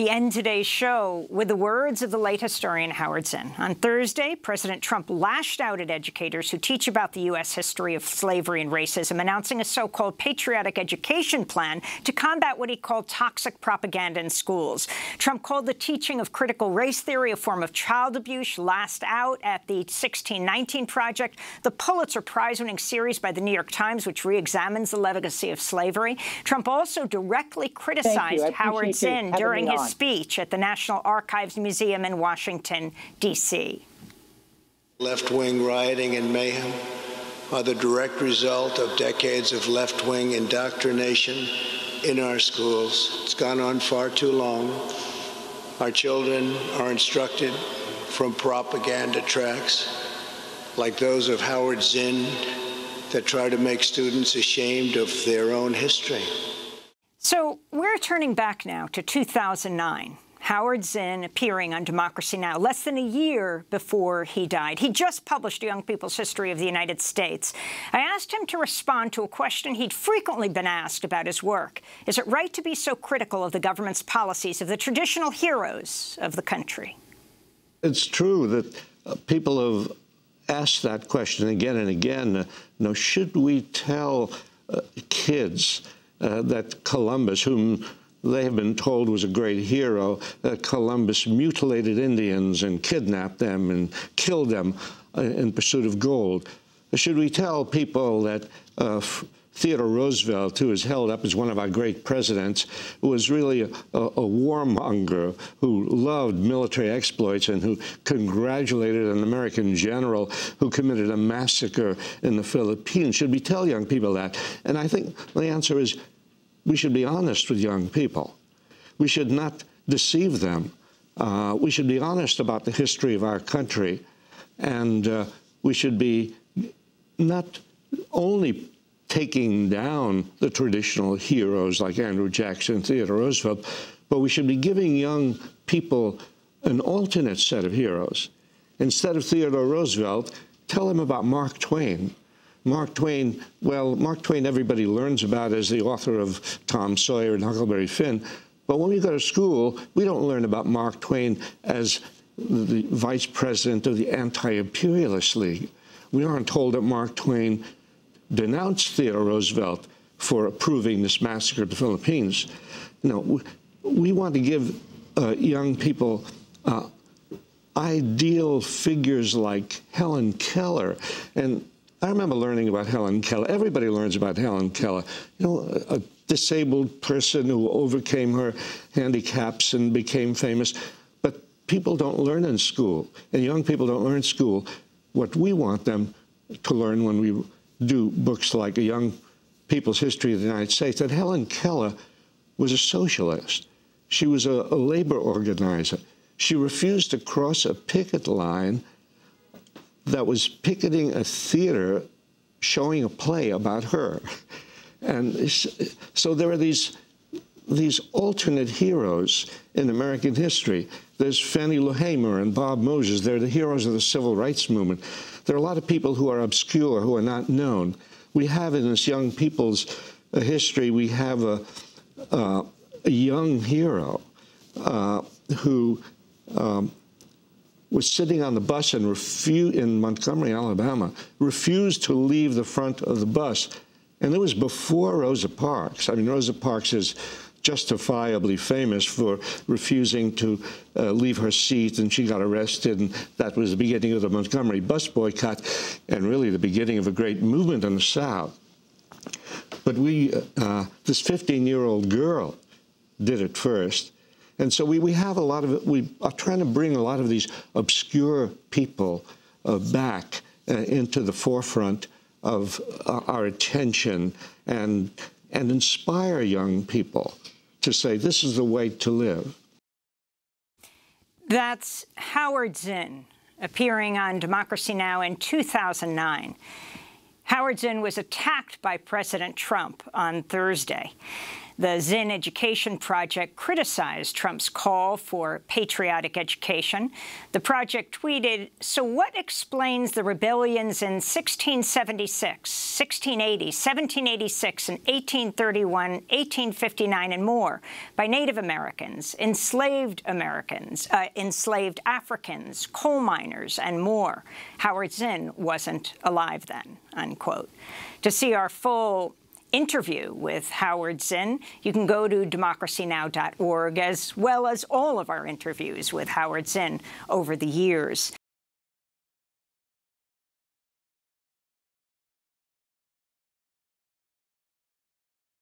We end today's show with the words of the late historian Howard Zinn. On Thursday, President Trump lashed out at educators who teach about the U.S. history of slavery and racism, announcing a so-called patriotic education plan to combat what he called toxic propaganda in schools. Trump called the teaching of critical race theory a form of child abuse, last out at the 1619 Project, the Pulitzer Prize-winning series by the New York Times, which re-examines the legacy of slavery. Trump also directly criticized Howard Zinn during his speech at the National Archives Museum in Washington, D.C. Left-wing rioting and mayhem are the direct result of decades of left-wing indoctrination in our schools. It's gone on far too long. Our children are instructed from propaganda tracks like those of Howard Zinn that try to make students ashamed of their own history. So we're turning back now to 2009. Howard Zinn appearing on Democracy Now! less than a year before he died. He just published Young People's History of the United States. I asked him to respond to a question he'd frequently been asked about his work. Is it right to be so critical of the government's policies of the traditional heroes of the country? It's true that uh, people have asked that question again and again. Uh, know, should we tell uh, kids uh, that Columbus, whom they have been told was a great hero, that Columbus mutilated Indians and kidnapped them and killed them uh, in pursuit of gold. Should we tell people that uh, Theodore Roosevelt, who is held up as one of our great presidents, was really a, a, warmonger who loved military exploits and who congratulated an American general who committed a massacre in the Philippines. Should we tell young people that? And I think the answer is we should be honest with young people. We should not deceive them. Uh, we should be honest about the history of our country. And uh, we should be not only taking down the traditional heroes like Andrew Jackson, Theodore Roosevelt, but we should be giving young people an alternate set of heroes. Instead of Theodore Roosevelt, tell them about Mark Twain, Mark Twain, well, Mark Twain everybody learns about as the author of Tom Sawyer and Huckleberry Finn. But when we go to school, we don't learn about Mark Twain as the vice president of the Anti-Imperialist League. We aren't told that Mark Twain denounced Theodore Roosevelt for approving this massacre of the Philippines. No, we want to give uh, young people uh, ideal figures like Helen Keller. And I remember learning about Helen Keller. Everybody learns about Helen Keller. You know, a, disabled person who overcame her handicaps and became famous. But people don't learn in school, and young people don't learn in school what we want them to learn when we do books like A Young People's History of the United States, that Helen Keller was a socialist. She was a, a labor organizer. She refused to cross a picket line that was picketing a theater showing a play about her. And so there are these, these alternate heroes in American history. There's Fannie Lou Hamer and Bob Moses. They're the heroes of the civil rights movement. There are a lot of people who are obscure, who are not known. We have in this young people's uh, history, we have a, uh, a young hero uh, who um, was sitting on the bus and in Montgomery, Alabama, refused to leave the front of the bus. And it was before Rosa Parks. I mean, Rosa Parks is justifiably famous for refusing to uh, leave her seat, and she got arrested, and that was the beginning of the Montgomery bus boycott, and really the beginning of a great movement in the South. But we, uh, this 15-year-old girl did it first, and so we, we have a lot of, we are trying to bring a lot of these obscure people uh, back uh, into the forefront of uh, our attention and, and inspire young people to say, this is the way to live. That's Howard Zinn appearing on Democracy Now! in 2009. Howard Zinn was attacked by President Trump on Thursday. The Zinn Education Project criticized Trump's call for patriotic education. The project tweeted, so what explains the rebellions in 1676, 1680, 1786, and 1831, 1859, and more by Native Americans, enslaved Americans, uh, enslaved Africans, coal miners, and more? Howard Zinn wasn't alive then, unquote. To see our full interview with Howard Zinn. You can go to democracynow.org, as well as all of our interviews with Howard Zinn over the years.